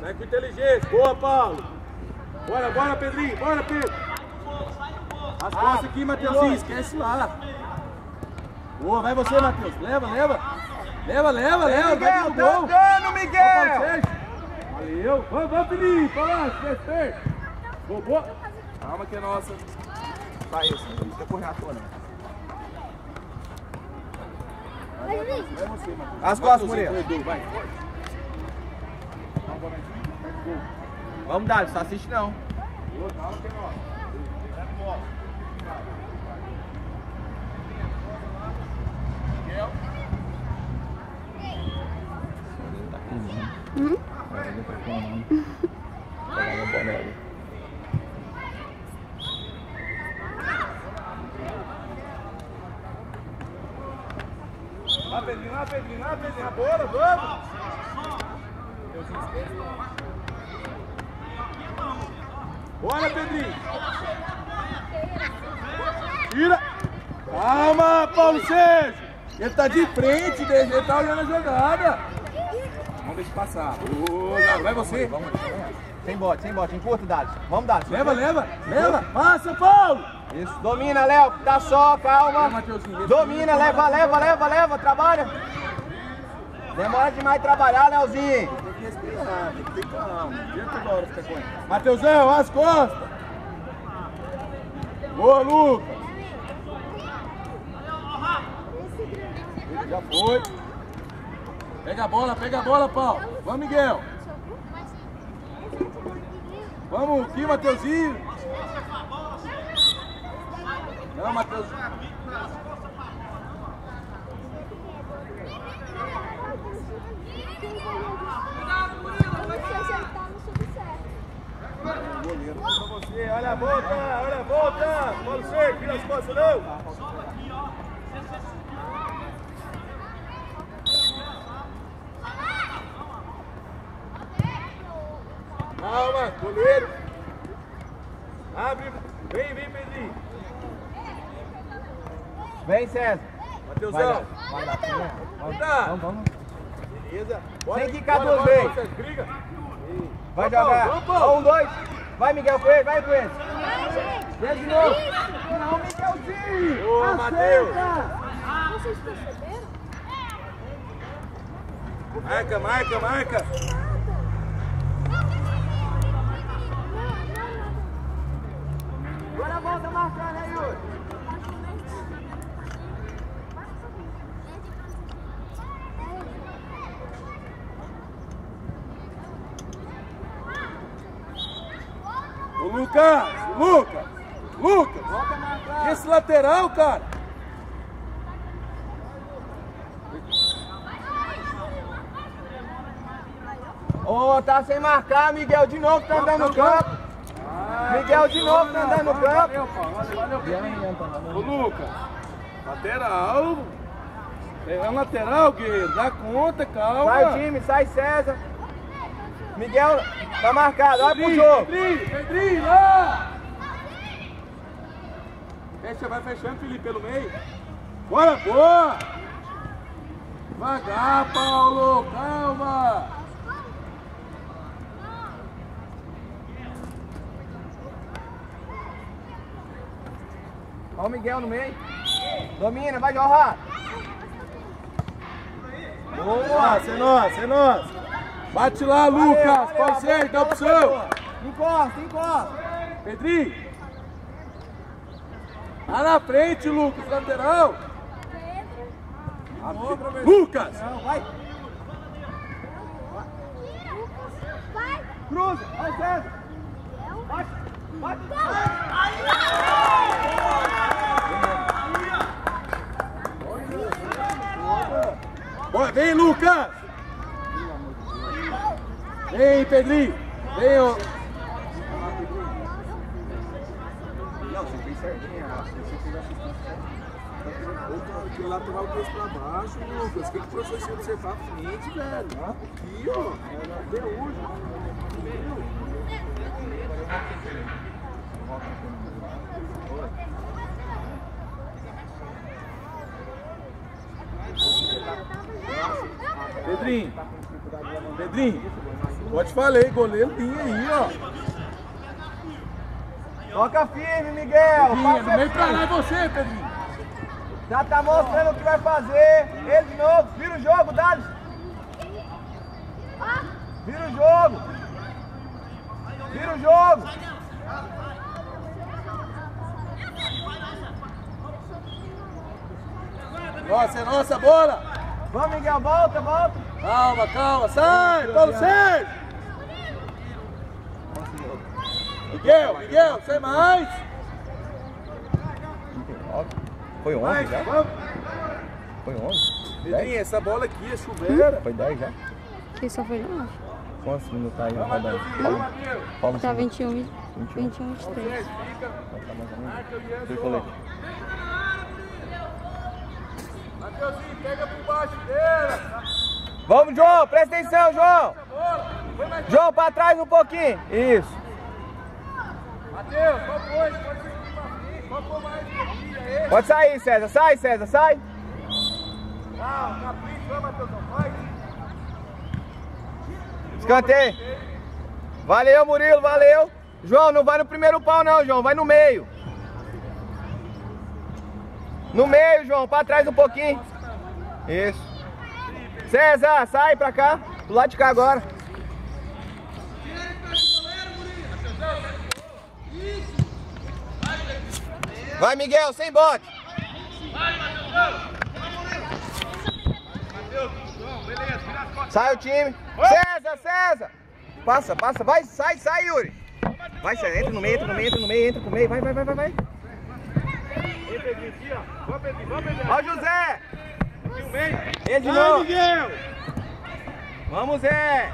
Sai com inteligência. Boa, Paulo. Bora, bora, Pedrinho. Bora, Pedro. As costas aqui, Matheusinho. Esquece lá. Boa, vai você, Matheus. Leva, leva. Leva, leva, leva. Vai Miguel, pro tá gol. andando, Miguel! Valeu. Vamos, vamos, Felipe. Vai lá. Boa, boa. Calma que é nossa. Vai, esse, não fica correndo à toa, não. Vai você, Matheus. As costas, Murilo. Vamos dar, só assiste não. Boa, calma que é nossa. Leva a bola. Miguel. Lá, Pedrinho, lá, Pedrinho, lá, Pedrinho, a bola, vamos! Deusinho, esquece, não. Bora, Pedrinho! Tira! Calma, Paulo Sérgio! Ele tá de frente, ele tá olhando a jogada! Vamos deixar passar. Ô, vai você! Vamos, sem bote, sem bote, encurta, Dali. Vamos, Dali. Leva, leva, leva! Passa, Paulo! Isso, domina, Léo, tá só, calma. Domina, leva, leva, leva, leva, trabalha. Demora demais trabalhar, Léozinho. Tem que respirar, tem que ter calma. Não ficar com ele. Mateusão, as costas! Boa, Lucas! Já foi. Pega a bola, pega a bola, Paulo. Vamos, Miguel. Vamos aqui, Mateuzinho. Não, você, olha a volta, olha a volta. Paulo Seco, vira as costas, não. Calma, goleiro. Abre. Vem, vem, Pedrinho. Vem, César. Mateusão. Vai lá, vai lá. Vamos, vamos, vamos. Beleza. Tem que quicar bora, duas bora, vezes. Briga. Vai Vamos, jogar. Vamos, Paulo. Um, dois. Vai, Miguel Coelho, vai, Coelho. Vem de novo. Não, Miguelzinho. Boa, Matheus. Vocês perceberam? Marca, marca, marca. Agora volta marcando aí, Yuri. Ô, Lucas, Lucas, Lucas. Esse lateral, cara. Ô, tá sem marcar, Miguel de novo tá andando no campo. Miguel de novo tá andando no campo. Valeu. Ô, Lucas. Lateral. É um lateral, guerreiro. Dá conta, calma. Sai time, sai César. Miguel tá marcado, olha pro jogo. Pedrinho, Pedrinho, lá. Fecha, vai fechando, Felipe, pelo meio. Bora, boa. Devagar, Paulo. Calma. Olha o Miguel no meio. Domina, vai jorrar. Nossa, é nossa, é. Bate lá, Lucas. Pode ser, dá opção. Encosta, encosta. Pedrinho. Lá na frente, Lucas, lateral. Lucas. Não, vai. Vai! Cruza, vai César. Bate, bate. Bora, vem, Lucas. Vem, Pedrinho. Vem, ô. Não, você fez certinho. Você o lateral pôs pra baixo, Lucas. O que, que o professor você pra frente, velho? Aqui, ó. Até hoje. Pedrinho. Pedrinho. Pode falei, goleiro linha aí, ó. Toca firme, Miguel. Pedrinho, meio pra lá é você, Pedrinho. Já tá mostrando o que vai fazer. Ele de novo. Vira o jogo, Dali. Vira o jogo. Vira o jogo. Nossa, é nossa bola. Vamos, Miguel. Volta, volta. Calma, calma, sai, Paulo Sérgio. Miguel, Miguel, sai mais. Foi Mais, vamos. Foi 11? Pedrinho, essa bola aqui é chuveira. Foi 10 já? Que só foi não? Quantos minutos aí Vamos, rodando? Matheusinho, Fala, Matheus. fala Tá assim. 21 e 21. 21 e 23. Sérgio, fica. Tá mais ou menos. Marca o Ian, Mateuzinho, pega por baixo. Vamos, João. Presta atenção, João. João, pra trás um pouquinho. Isso. Mateus, qual foi? Qual mais? É. Pode sair, César. Sai, César. Sai. Calma, capricho, vai, Mateusão. Vai. Escanteio. Valeu, Murilo. Valeu. João, não vai no primeiro pau, não, João. Vai no meio. No meio, João. Pra trás um pouquinho. Isso. César, sai pra cá. Do lado de cá agora. Vai, Miguel, sem bote. Sai o time. César, César. Passa, passa. Vai, sai, sai, Yuri. Vai, César. Entra no meio, entra no meio, entra no meio, entra pro meio. Vai, vai, vai, vai, vai. Ei, Pedrinho, aqui, ó. Vamos, Pedrinho, vamos, Pedrinho. Ó o José. Ele de novo. Miguel. Vamos, Zé.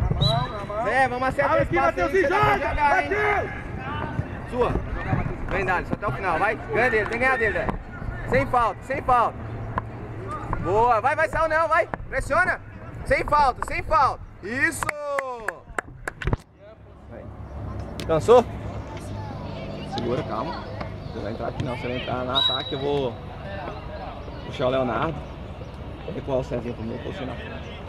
Na mão, na mão. Zé, vamos acertar Abre esse aqui, passe aí. Pra joga. jogar, hein? Mateus. Sua. Vem, Dali, só até o final. Vai, ganha dele, tem que ganhar dele, Zé. Sem falta, sem falta. Boa, vai, vai, saiu não, vai. Pressiona. Sem falta, sem falta. Isso. Vai. Cansou? Segura, calma. Você vai entrar aqui não, você vai entrar no ataque, eu vou puxar o Leonardo. Recuar o Cezinho primeiro, vou na frente.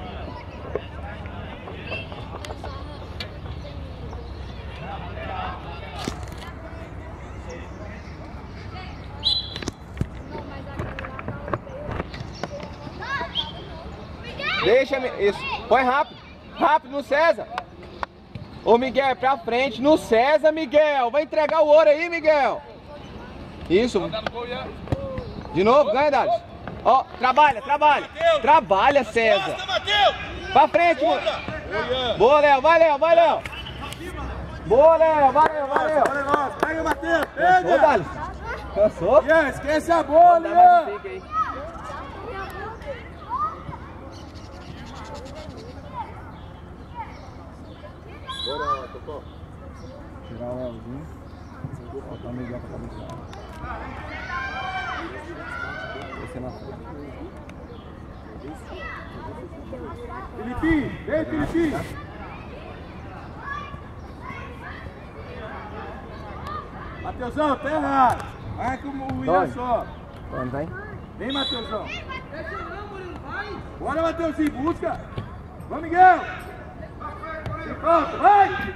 Deixa, isso. Põe rápido. Rápido no César. Ô Miguel, é pra frente. No César, Miguel. Vai entregar o ouro aí, Miguel. Isso. De novo, ganha, Dali. Ó, trabalha, trabalha. Trabalha, César. Pra frente, mano. Boa, Léo. Vai, Léo. Vai, Léo. Boa, Léo. Valeu, valeu. Olha nós. Pega, Mateus. Ô, Pega. Dali. Cansou? Ian, esquece a bola, um aí. Bora, Tocó. Tirar o Léozinho. Botar o Miguel pra cabecear. Filipinho, vem, Filipinho. Mateusão, errado. Vai com o Ian só. Vamos, vem. Vem, Mateusão. Bora, Mateuzinho, busca. Vamos, Miguel. Sem falta, vai.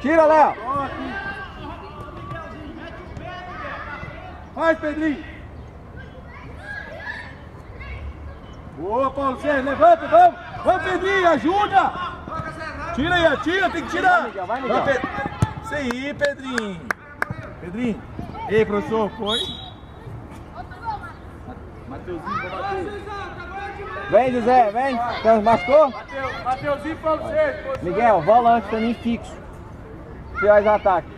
Tira, Léo. Faz, Pedrinho. Boa, Paulo Sérgio, levanta, vamos. Vamos, Pedrinho, ajuda. Tira aí, tira, tem que tirar. Vai, Miguel, vai, Miguel. Pe- Isso aí, Pedrinho. Pedrinho. Ei, professor, foi? Mateuzinho, bater. Vem, José, vem. Então, Machucou? Mateu, Mateuzinho, Paulo Sérgio. Miguel, volante pra mim fixo. Fióis ataque.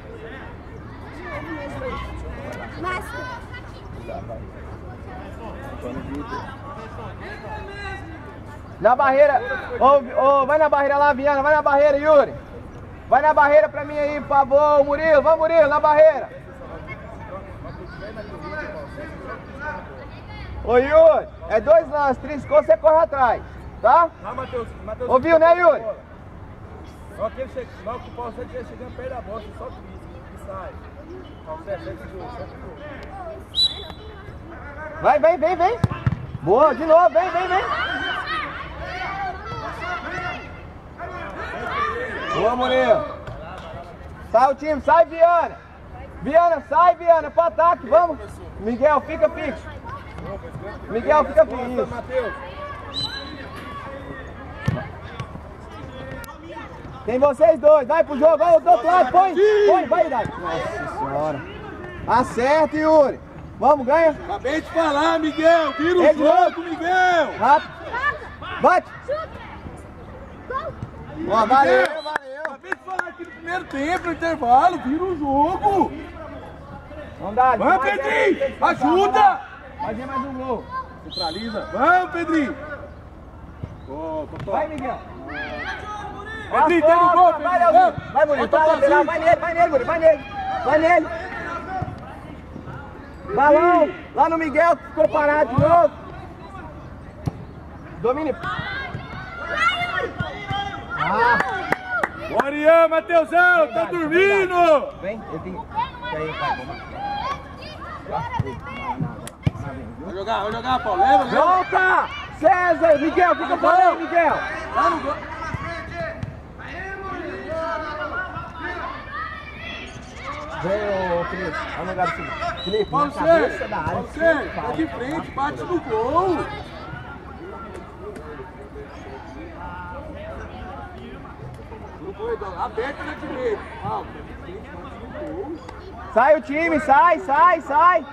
Na barreira. Ô, ô, vai na barreira lá, Viana. Vai na barreira, Yuri. Vai na barreira pra mim aí, por favor. Murilo, vamos, Murilo, na barreira. Ô, Yuri, é dois lances, triscou, você corre atrás. Tá? Lá, Matheus. Matheus. Ouviu, né, Yuri? Só que ele chega, logo que o Paulo chegando perto da bola, você só pisa e sai. Paulo Sérgio, segue o jogo, segue o jogo. Vai, vem, vem, vem. Boa, de novo, vem, vem, vem. Boa, Murilo. Sai o time, sai, Viana. Viana, sai, Viana, pro ataque, vamos. Miguel, fica fixo. Miguel, fica fixo. Tem vocês dois, vai pro jogo, vai do outro lado, põe, põe, vai, Dai. Nossa senhora. Acerta, Yuri. Vamos, ganha. Acabei de falar, Miguel. Vira o jogo, Miguel. Rápido. Bate. Ó, valeu, valeu. Acabei de falar aqui no primeiro tempo, no intervalo. Vira o jogo. Vamos dar. Vai, Pedrinho. Ajuda. Fazer mais um gol. Centraliza. Vamos, Pedrinho. Vai, Miguel. Pedrinho, tem no gol, Vai, Pedrinho. Vai, Murilo. Vai, lateral. Vai nele, vai nele. Vai nele. Vai nele. Balão. Lá no Miguel, que ficou parado de novo. Domine. Ah. Bora, Ian, Mateusão. Tá dormindo. Vem, eu tenho. Pai, vamos. Vai jogar, vai jogar, Paulo. Leva, leva. Volta! César! Miguel, fica por aí, Miguel! Lá no gol. Vem, ô Felipe, olha o lugar do Felipe. Felipe, na cabeça da área. Sérgio. Tá de frente, bate no gol. Aberto na direita. Sai o time, sai, sai, sai!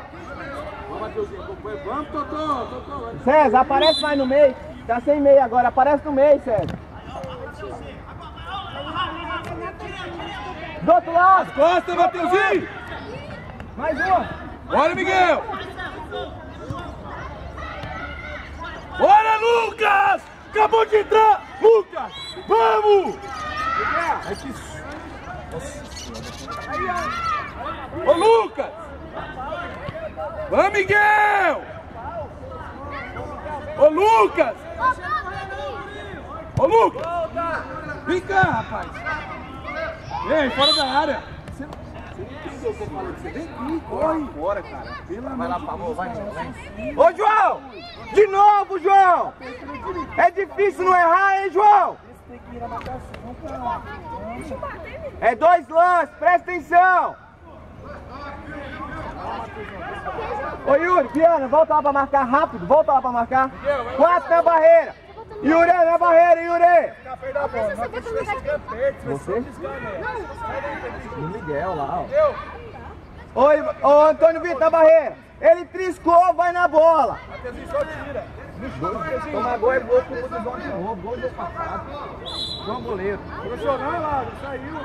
Vamos, Totó. Totó. César, aparece mais no meio. Tá sem meio agora, aparece no meio, César. Do outro lado, Costa, Mateuzinho. mais uma. Bora, Miguel. Bora, Lucas. Acabou de entrar. Lucas. Vamos. É que... Ô, Lucas. Vamos, Miguel. Ô, Lucas. Ô, Lucas. Vem cá, rapaz. Vem, fora da área. Você não você não entendeu o que eu falei. Você vem aqui, corre. Fora, cara. Pelo amor de Deus. vai, vai. Ô, João! De novo, João! É difícil não errar, hein, João? É dois lances, presta atenção! Ô Yuri, Viana, volta lá pra marcar rápido, volta lá pra marcar. Quatro na barreira. Yuri na barreira, Yuri! Você? O Miguel lá, ó. Oi, ô Antônio Vitor na barreira. Ele triscou, vai na bola. Toma gol é gol pro João de novo, gol do passado. João goleiro. Profissional lá, saiu.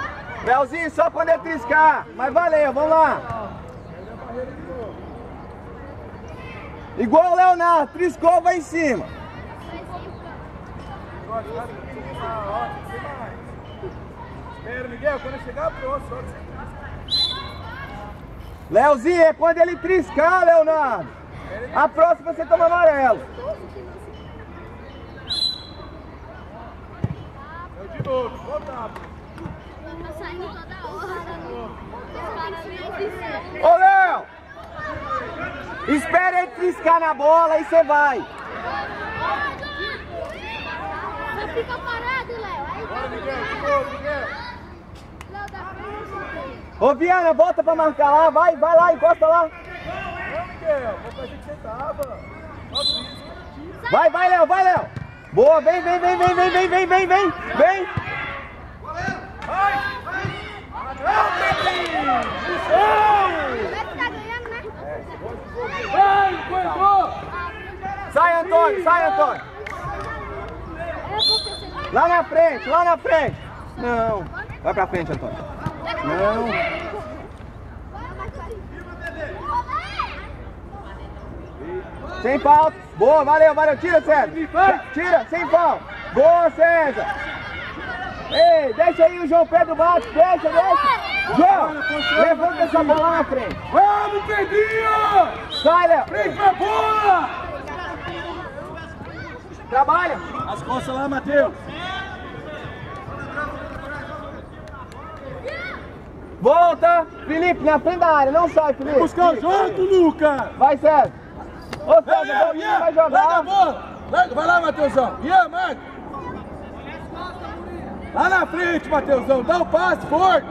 Leozinho, só quando ele triscar. Mas valeu, vamos lá. Igual o Leonardo, triscou, vai em cima. Espera, Miguel, quando chegar próximo, só que você Leozinho, é quando ele triscar, Leonardo. A próxima você toma amarelo. Eu de novo, voltar. Tá saindo toda hora. Sempre. Ô, Léo! Espera ele triscar na bola e você vai. Fica parado, Léo. Aí Bora, vai Miguel, de Miguel. Léo, dá frente. Ô, Viana, volta pra marcar lá, vai, vai lá, encosta lá. Não, Miguel, vou fazer que você tava. Olha isso. Vai, vai, Léo, vai, Léo. Boa, vem, vem, vem, vem, vem, vem, vem, vem, vem, vem. Vai né? Vai, corredor! Sai, Antônio, sai, Antônio. Lá na frente, lá na frente. Não. Vai pra frente, Antônio. Não. Sem falta. Boa, valeu, valeu. Tira, César. Tira, sem falta. Boa, César. Ei, deixa aí o João Pedro bate. Deixa, deixa. João, levanta essa bola lá na frente. Vamos, Pedrinho! Sai, Léo. Frente pra bola! Trabalha. As costas lá, Matheus. Volta. Felipe, na frente da área. Não sai, Felipe. Buscar o jogo, Lucas! Vai, César. Ô, César, Vai, vai Larga a jogar. bola. Larga, vai lá, Matheusão. Ian, marca. Lá na frente, Matheusão. Dá o passe, forte.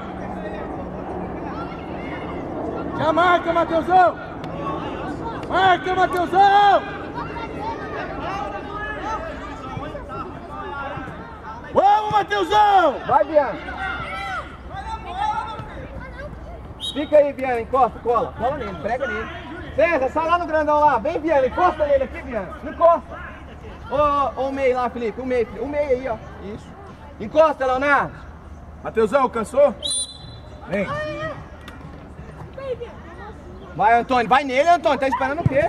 Já marca, Matheusão. Marca, Matheusão. Vamos, Matheusão. Vai, Viana. Fica aí, Viana, encosta, cola. Cola nele, prega nele. César, sai lá no grandão lá. Vem, Viana, encosta nele aqui, Viana. Encosta. Ô, ô, o meio lá, Felipe. O meio. O meio aí, ó. Isso. Encosta, Leonardo. Matheusão, cansou? Vem. Vai, Antônio. Vai nele, Antônio. Tá esperando o quê?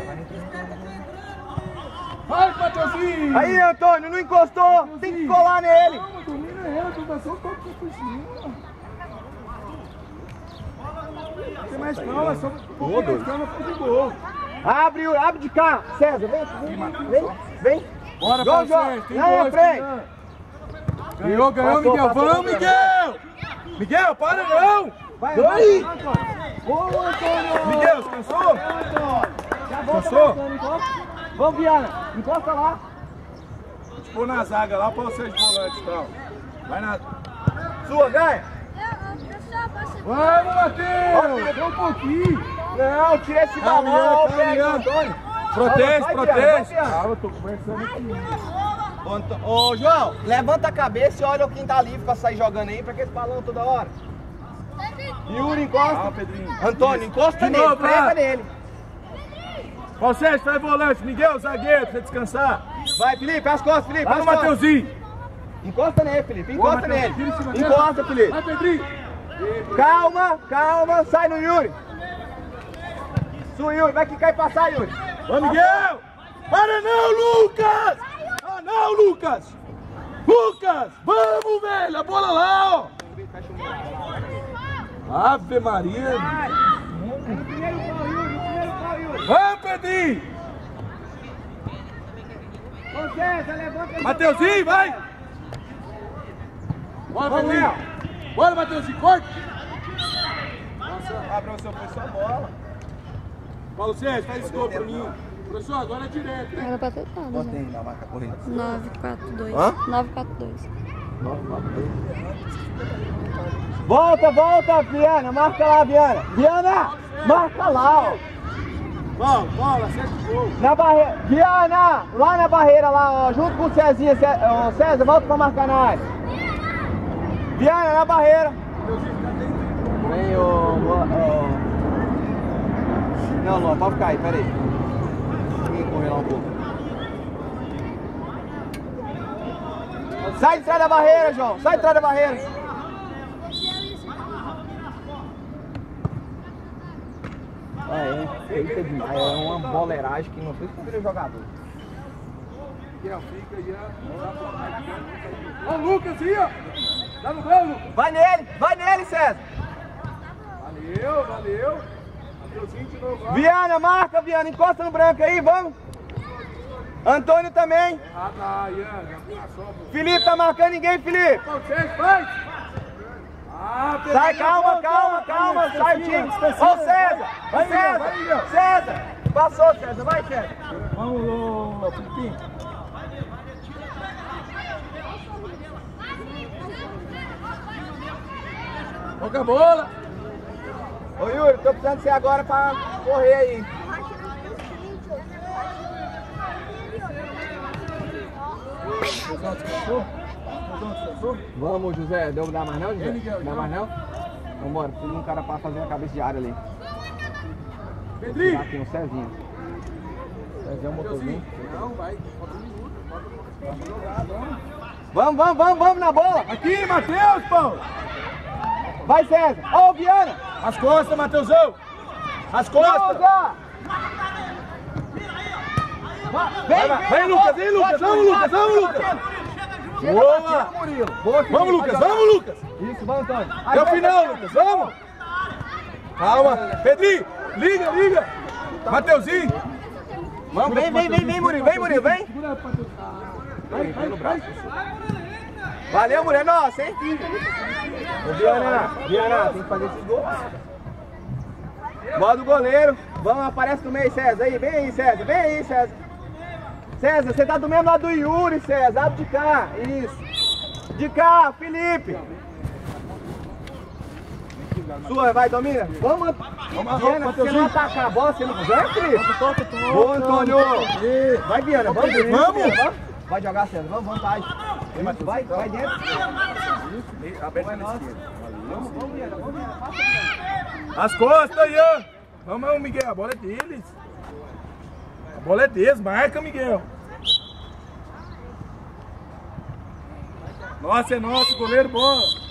Vai, Matheusinho. Aí, Antônio, não encostou. Tem que colar nele. Calma, domina ela, tu só um pouco por cima. Tem mais calma, só um mais calma, faz o gol. Abre, o- abre de cá. César, vem. Vem, vem. vem. Bora, João, João. Tem na dois, frente. Ganhou, ganhou, Passou, Miguel. passou, Vamos, passou. Miguel! Miguel, para não! Vai, Vai! vai, Antônio. Miguel, descansou? Já Vamos, Viana. Encosta lá. Pôr na zaga lá pra você de volante e tal. Vai na. Sua, ganha. Vamos, Matheus! Deu um pouquinho! Não, tira esse balão. Caminhando, ó, pega. Antônio. Protege, Vai, protege! Calma, eu tô conversando aqui. Ô, João, levanta a cabeça e olha quem tá livre pra sair jogando aí, pra que esse balão toda hora. Yuri, encosta. Pedrinho. Antônio, encosta De nele, novo, prega nele. Sérgio, faz volante. Miguel, zagueiro, pra você descansar. Vai, Felipe, as costas, Felipe, as no. Mateuzinho. Encosta nele, Felipe, encosta nele. Encosta, Felipe. Vai, Pedrinho. Calma, calma, sai no Yuri. Sua, Yuri, vai que cai passar, Yuri. Vamos, Miguel! Para não, Lucas! Ah, não, Lucas! Lucas! Vamos, velho! A bola lá, ó! Ave Maria! Vamos, Pedrinho! Mateuzinho, vai! Bora, Pedrinho! Bora, Mateuzinho, corte! Ah, professor, foi sua bola. Paulo Sérgio, faz gol pra mim. Professor, agora é direto, hein? Era pra ter dado Bota aí na marca corrida. 942. Hã? 942. Volta, volta, Viana, marca lá, Viana. Viana, marca lá, ó. Bola, bola, acerta o gol. Na barreira. Viana, lá na barreira, lá, ó, junto com o Cezinha. Cé- ó, César, volta pra marcar na área. Viana, na barreira. Vem, ô. ô, ô. Não, Luan, pode ficar aí, peraí. Deixa eu correr lá um pouco. Sai de trás da barreira, João. Sai de trás da barreira. Ah, é feita demais. É uma boleiragem que não sei se vira jogador. Ó. O Lucas aí, ó. Tá no gol, Lucas. Vai nele, vai nele, César. Valeu, valeu. Mateuzinho de novo, ó. Viana, marca, Viana. Encosta no branco aí, vamos. Antônio também. Ah, tá. Felipe tá marcando ninguém, Felipe. Paulo Sérgio, vai! Ah, Sai, calma, calma, calma. Sai o time. Ô, Cecília. César. Vai, César. vai. César. Passou, César. Vai, César. Vamos, ô, Filipinho. Toca a bola. Ô, Yuri, tô precisando de você agora pra correr aí. Descansou? Matheusão, descansou? Vamos, José. Deu dar mais não, José? Ei, Dá mais não? Vambora. De um cara pra fazer uma cabeça de área ali. Pedrinho. aqui um Cezinho. Cezinho é um motorzinho. Não, vai. Falta um minuto. Falta jogado, vamos. Vamos, vamos, vamos, vamos na bola. Aqui, Matheus, Paulo. Vai, César. Ô, Viana. As costas, Matheusão. As costas. Vem, vai. Vem, Lucas, vem, Lucas. Vamos, Lucas, vamos, Lucas. Boa. Boa, Vamos, Lucas, vamos, Lucas. Isso, vamos, Antônio. Até o final, Lucas, vamos. Calma. Pedrinho, liga, liga. Mateuzinho. Vamos, Vem, vem, vem, vem, Murilo, vem, Murilo, vem. Vai, vai, vai. Valeu, mulher nossa, hein? Ô, Viana, Viana, tem que fazer esses gols. Bota o goleiro. Vamos, aparece no meio, César. Aí, vem aí, César. Vem aí, César. César, você tá do mesmo lado do Yuri, César. Abre de cá. Isso. De cá, Felipe. Sua, vai, domina. Vamos, Vamos, Viana, se você não atacar a bola, você não quiser, Felipe. Boa, Antônio. Vai, Viana, vamos. Vamos. Vai jogar, César. Vamos, vontade. Vai, vai dentro. Aberto na esquerda. Vamos, vamos, Viana, vamos, Viana. As costas, Ian. Vamos, Miguel. A bola é deles. Bola é deles. Marca, Miguel. Nossa, é nosso. Goleiro bom.